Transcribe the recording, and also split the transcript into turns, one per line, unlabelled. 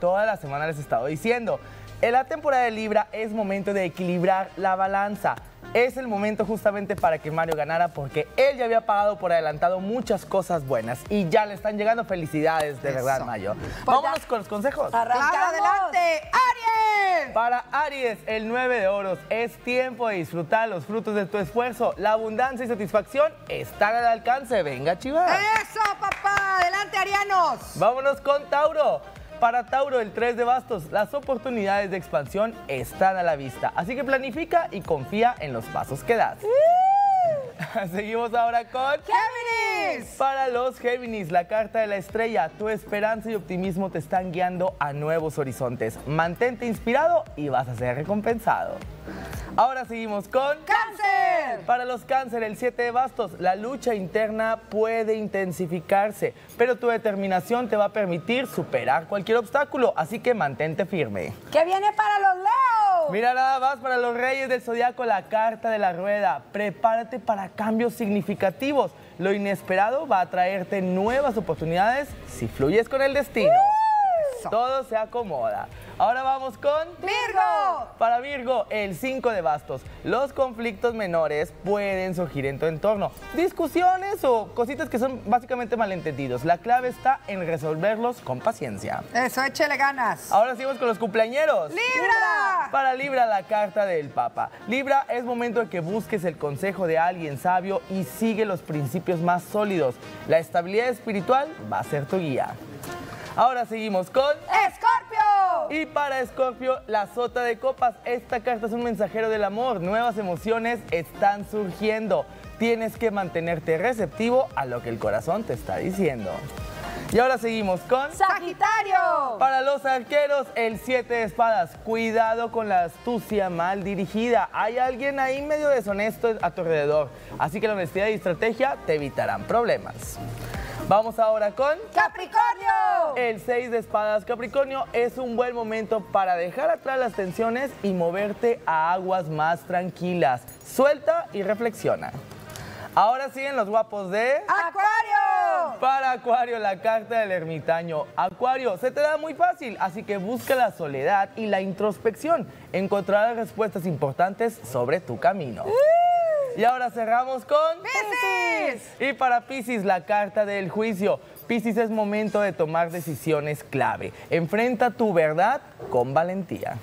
toda la semana les he estado diciendo. En la temporada de Libra es momento de equilibrar la balanza. Es el momento justamente para que Mario ganara porque él ya había pagado por adelantado muchas cosas buenas y ya le están llegando felicidades de verdad, Mayo. Vámonos con los consejos.
¡Claro, adelante! ¡Aries!
Para Aries, el 9 de oros, es tiempo de disfrutar los frutos de tu esfuerzo. La abundancia y satisfacción están al alcance. Venga, chivas.
¡Eso, papá! ¡Adelante, arianos!
Vámonos con Tauro. Para Tauro, el 3 de bastos, las oportunidades de expansión están a la vista. Así que planifica y confía en los pasos que das. Seguimos ahora con...
¡Géminis!
Para los Géminis, la carta de la estrella, tu esperanza y optimismo te están guiando a nuevos horizontes. Mantente inspirado y vas a ser recompensado. Ahora seguimos con...
¡Cáncer!
Para los cáncer, el 7 de bastos, la lucha interna puede intensificarse, pero tu determinación te va a permitir superar cualquier obstáculo, así que mantente firme.
¿Qué viene para los Leo?
Mira nada más para los reyes del zodiaco, la carta de la rueda. Prepárate para cambios significativos. Lo inesperado va a traerte nuevas oportunidades si fluyes con el destino. Todo se acomoda. Ahora vamos con...
¡Virgo!
Para Virgo, el 5 de bastos. Los conflictos menores pueden surgir en tu entorno. Discusiones o cositas que son básicamente malentendidos. La clave está en resolverlos con paciencia.
Eso, échele ganas.
Ahora seguimos con los cumpleañeros.
¡Libra!
Para Libra, la carta del Papa. Libra, es momento de que busques el consejo de alguien sabio y sigue los principios más sólidos. La estabilidad espiritual va a ser tu guía. Ahora seguimos con...
¡Escorpio!
Y para Escorpio, la sota de copas. Esta carta es un mensajero del amor. Nuevas emociones están surgiendo. Tienes que mantenerte receptivo a lo que el corazón te está diciendo. Y ahora seguimos con...
¡Sagitario!
Para los arqueros, el 7 de espadas. Cuidado con la astucia mal dirigida. Hay alguien ahí medio deshonesto a tu alrededor. Así que la honestidad y estrategia te evitarán problemas. Vamos ahora con...
¡Capricornio!
El 6 de espadas Capricornio es un buen momento para dejar atrás las tensiones y moverte a aguas más tranquilas. Suelta y reflexiona. Ahora siguen los guapos de...
¡Acuario!
Para Acuario, la carta del ermitaño. Acuario, se te da muy fácil, así que busca la soledad y la introspección. Encontrarás respuestas importantes sobre tu camino. Y ahora cerramos con...
¡Piscis!
Y para Piscis, la carta del juicio. Piscis es momento de tomar decisiones clave. Enfrenta tu verdad con valentía.